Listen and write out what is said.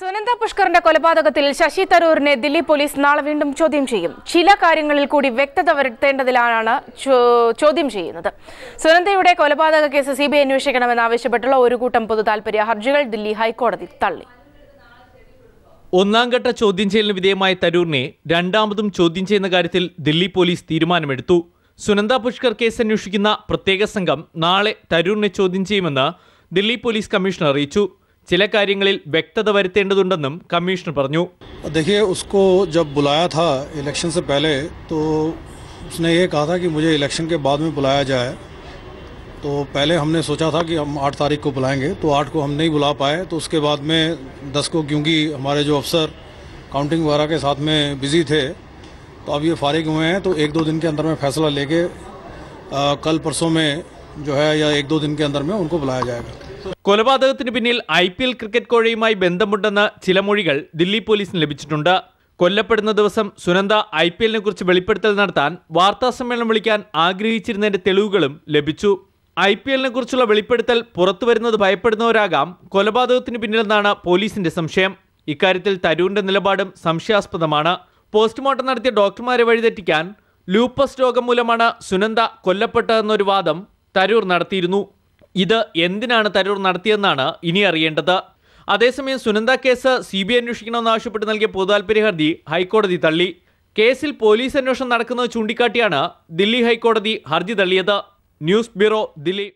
സുനന്ദ പുഷ്കറിന്റെ കൊലപാതകത്തിൽ ശശി തരൂരിനെ ദില്ലി പോലീസ് നാളെ വീണ്ടും ചോദ്യം ചെയ്യും. ചില കാര്യങ്ങളിൽ കൂടി വ്യക്തത വരുത്തേണ്ടതിലാണ് ചോദ്യം ചെയ്യുന്നത്. സുനന്ദയുടെ കൊലപാതക കേസ് സി ബി ഐ അന്വേഷിക്കണമെന്നാവശ്യപ്പെട്ടുള്ള ഒരു കൂട്ടം പൊതു താൽപര്യ ഹർജികൾ ദില്ലി ഹൈക്കോടതി തള്ളി. ഒന്നാം ഘട്ട ചോദ്യം ചെയ്യലിന് വിധേയമായ തരൂരിനെ രണ്ടാമതും ചോദ്യം ചെയ്യുന്ന കാര്യത്തിൽ ദില്ലി പോലീസ് തീരുമാനമെടുത്തു. സുനന്ദ പുഷ്കർ കേസ് അന്വേഷിക്കുന്ന പ്രത്യേക സംഘം നാളെ തരൂരിനെ ചോദ്യം ചെയ്യുമെന്ന് ദില്ലി പോലീസ് കമ്മീഷണർ അറിയിച്ചു. ചില കാര്യങ്ങളിൽ വ്യക്തത വരുത്തേണ്ടതുണ്ടെന്നും കമ്മീഷണർ പറഞ്ഞു देखिए उसको जब बुलाया था इलेक्शन से पहले तो उसने ये कहा था कि मुझे इलेक्शन के बाद में बुलाया जाए तो पहले हमने सोचा था कि हम आठ तारीख को बुलाएंगे तो आठ को हम नहीं बुला पाए तो उसके बाद में दस को क्योंकि हमारे जो अफसर काउंटिंग वगैरह के साथ में बिजी थे तो अब ये फारिग हुए हैं तो एक दो दिन के अंदर में फैसला लेके अ, कल परसों में जो है या एक दो दिन के अंदर में उनको बुलाया जाएगा കൊലപാതകത്തിന് പിന്നിൽ ഐ പി എൽ ക്രിക്കറ്റ് കോഴയുമായി ബന്ധമുണ്ടെന്ന് ചില മൊഴികൾ ദില്ലി പോലീസിന് ലഭിച്ചിട്ടുണ്ട്. കൊല്ലപ്പെടുന്ന ദിവസം സുനന്ദ ഐ പി എല്ലിനെ കുറിച്ച് വെളിപ്പെടുത്തൽ നടത്താൻ വാർത്താ സമ്മേളനം വിളിക്കാൻ ആഗ്രഹിച്ചിരുന്നതിന്റെ തെളിവുകളും ലഭിച്ചു. ഐ പി എല്ലിനെ കുറിച്ചുള്ള വെളിപ്പെടുത്തൽ പുറത്തുവരുന്നത് ഭയപ്പെടുന്നവരാകാം കൊലപാതകത്തിന് പിന്നിലെന്നാണ് പോലീസിന്റെ സംശയം. ഇക്കാര്യത്തിൽ തരൂരിന്റെ നിലപാടും സംശയാസ്പദമാണ്. പോസ്റ്റ്മോർട്ടം നടത്തിയ ഡോക്ടർമാരെ വഴിതെറ്റിക്കാൻ ലൂപ്പസ് രോഗം മൂലമാണ് സുനന്ദ കൊല്ലപ്പെട്ടതെന്നൊരു വാദം തരൂർ നടത്തിയിരുന്നു. ഇത് എന്തിനാണ് തരൂർ നടത്തിയെന്നാണ് ഇനി അറിയേണ്ടത്. അതേസമയം Sunanda case C B I അന്വേഷിക്കണമെന്നാവശ്യപ്പെട്ട് നൽകിയ പൊതുതാൽപര്യ ഹർജി ഹൈക്കോടതി തള്ളി. കേസിൽ പോലീസ് അന്വേഷണം നടക്കുന്നത് ചൂണ്ടിക്കാട്ടിയാണ് ദില്ലി ഹൈക്കോടതി ഹർജി തള്ളിയത്. News bureau Delhi.